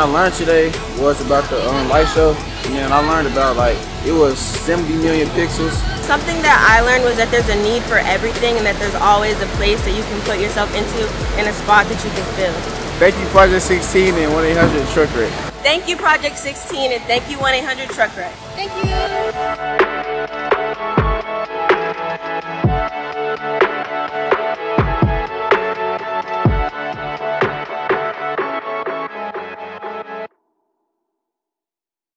I learned today was about the um, light show. And then I learned about like, it was 70 million pixels. Something that I learned was that there's a need for everything and that there's always a place that you can put yourself into and a spot that you can fill. Thank you Project 16 and 1-800 Truck Wreck. Thank you Project 16 and thank you 1-800 Truck Wreck. Thank you.